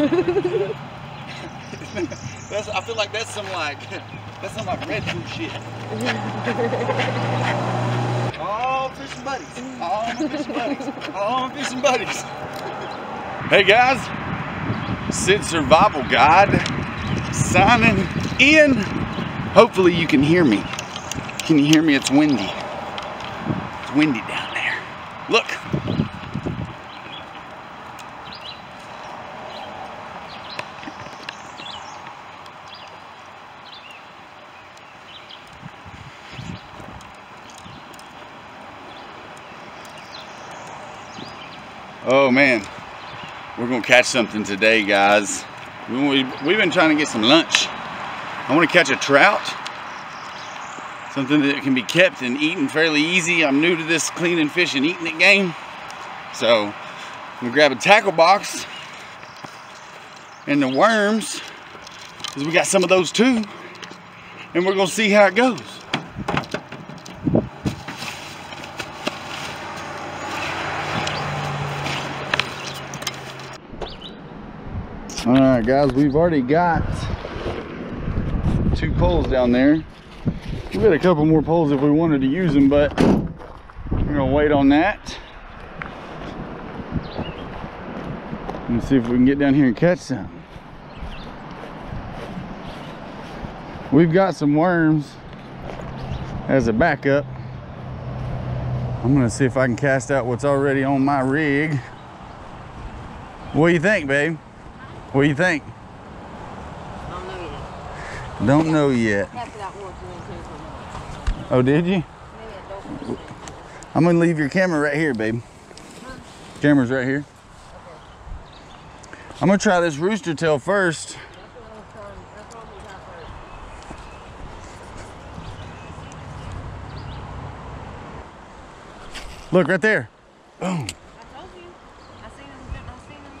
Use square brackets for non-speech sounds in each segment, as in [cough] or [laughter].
[laughs] that's, I feel like that's some like [laughs] that's some like red food shit. [laughs] All fishing mm. buddies. All fishing buddies. All fishing buddies. Hey guys, Syd Survival Guide signing in. Hopefully you can hear me. Can you hear me? It's windy. It's windy down there. Look. Oh man, we're gonna catch something today, guys. We- We've been trying to get some lunch. I want to catch a trout, something that can be kept and eaten fairly easy. I'm new to this cleaning fish and eating it game, so I'm gonna grab a tackle box and the worms, because we got some of those too, and we're gonna see how it goes. All right, guys, we've already got two poles down there. We got a couple more poles if we wanted to use them, but we're gonna wait on that. And see if we can get down here and catch some. We've got some worms as a backup. I'm gonna see if I can cast out what's already on my rig. What do you think, babe? What do you think? don't know yet. Don't know yet. Cast it out once and then change it. Oh, did you? Maybe it don't. I'm gonna leave your camera right here, babe. Camera's right here. I'm gonna try this rooster tail first. That's what I was trying. That's what we got first. Look right there. Boom. I told you. I seen him. I seen him.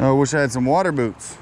Oh, I wish I had some water boots.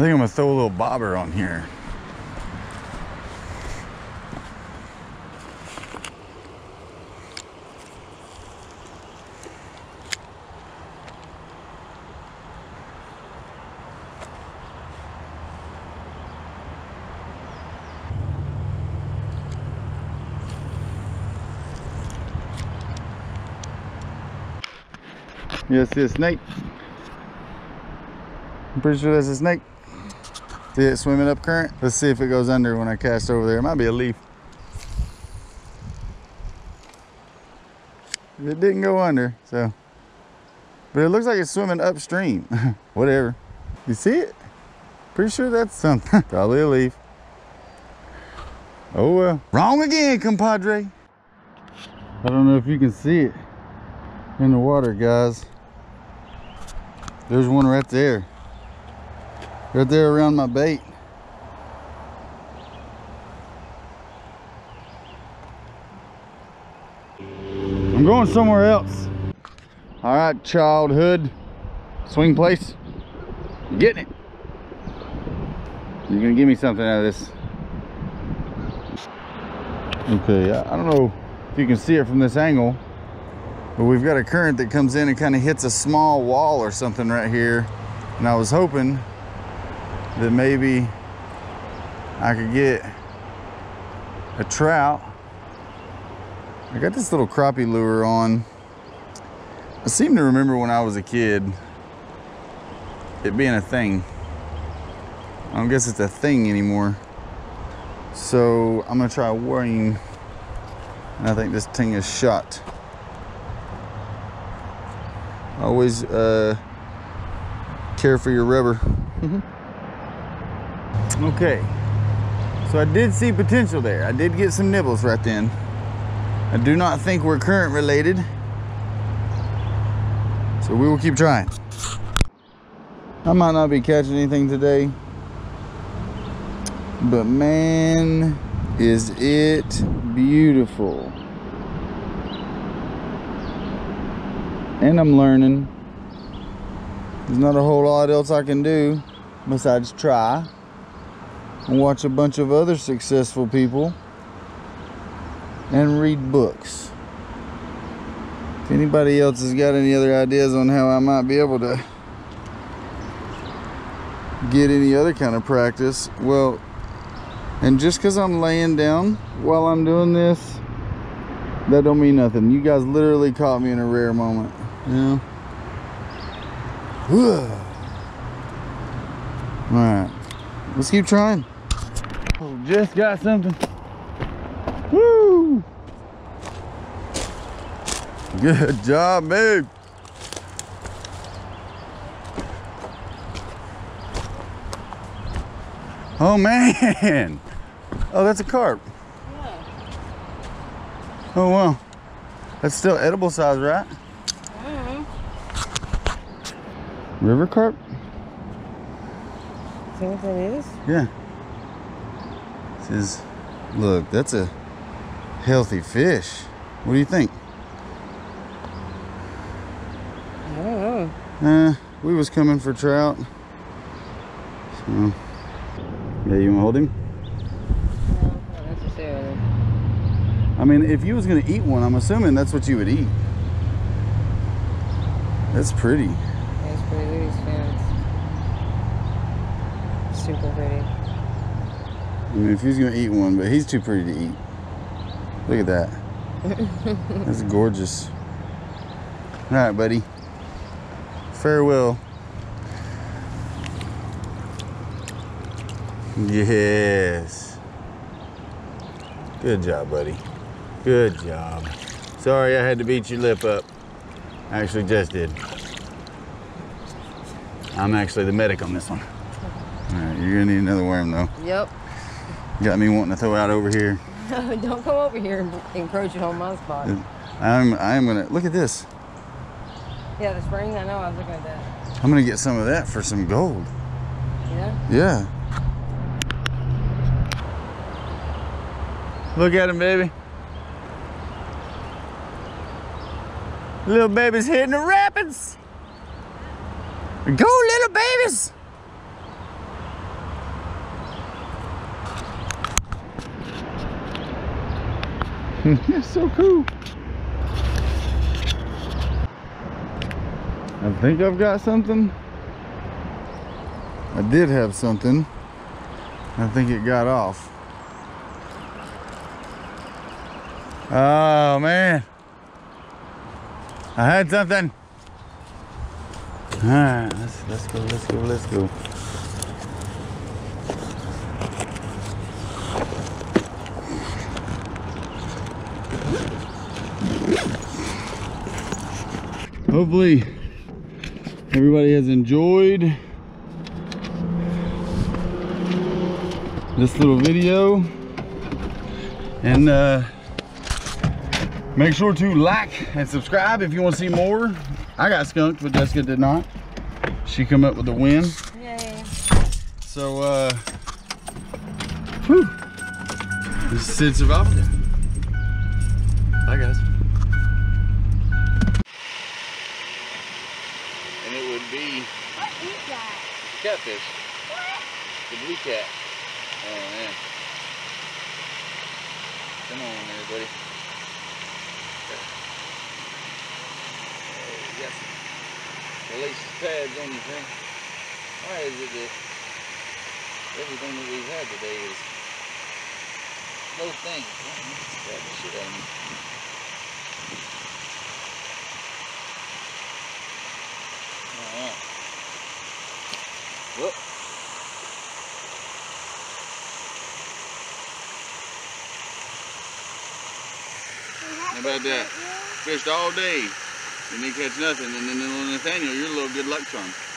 I think I'm gonna throw a little bobber on here. You see a snake? I'm pretty sure that's a snake. See it swimming up current? Let's see if it goes under when I cast over there. It might be a leaf. It didn't go under, so. But it looks like it's swimming upstream. [laughs] Whatever. You see it? Pretty sure that's something. [laughs] Probably a leaf. Oh well. Wrong again, compadre. I don't know if you can see it in the water, guys. There's one right there. Right there around my bait. I'm going somewhere else. All right, childhood. Swing place. Getting it? You're gonna give me something out of this. Okay, I don't know if you can see it from this angle, but we've got a current that comes in and kind of hits a small wall or something right here. And I was hoping that maybe I could get a trout. I got this little crappie lure on. I seem to remember when I was a kid it being a thing. I don't guess it's a thing anymore. So I'm gonna try weighing And I think this thing is shot. Always uh, care for your rubber. [laughs] okay. So I did see potential there. I did get some nibbles right then. I do not think we're current related. So we will keep trying. I might not be catching anything today. But man, is it beautiful. And I'm learning. There's not a whole lot else I can do besides try and watch a bunch of other successful people and read books. If anybody else has got any other ideas on how I might be able to get any other kind of practice, well, and just because I'm laying down while I'm doing this, that don't mean nothing. You guys literally caught me in a rare moment, know? [sighs] All right, let's keep trying. Just got something. Woo! Good job, babe. Oh man! Oh, that's a carp. Yeah. Oh wow. That's still edible size, right? Mm-hmm. River carp? What that is? Yeah. This is, look, that's a healthy fish. What do you think? I don't know. Uh, we was coming for trout. So, yeah, you wanna hold him? No, not necessarily. I mean, if you was gonna eat one, I'm assuming that's what you would eat. That's pretty. It's pretty. Look at these fins. Super pretty. I mean, if he's gonna eat one, but he's too pretty to eat. Look at that. [laughs] That's gorgeous. All right, buddy. Farewell. Yes. Good job, buddy. Good job. Sorry I had to beat your lip up. I actually, just did. I'm actually the medic on this one. All right, you're gonna need another worm though. Yep. Got me wanting to throw out over here. [laughs] don't come over here and encroaching on my spot. I'm I'm gonna look at this. Yeah, the spring. I know. I was looking at that. I'm gonna get some of that for some gold. Yeah. Yeah. Look at him, baby. Little baby's hitting the rapids. Go, little babies. [laughs] You're so cool. I think I've got something. I did have something. I think it got off. Oh man. I had something. Alright, let's let's go, let's go, let's go. Hopefully everybody has enjoyed this little video. And uh, make sure to like and subscribe if you want to see more. I got skunked but jessica did not. She come up with the win. Yay. so uh whew, this is Syd survival Day. bye guys and it would be What is that? catfish What? the blue cat oh man come on there buddy Oh, yes. Release the pads on you, thing. Why is it that everything that we've had today is those things? Grab the shit out of me. Alright. Whoop. How about that? Fished all day. And didn't catch nothing. And then little Nathaniel, you're a little good luck charm.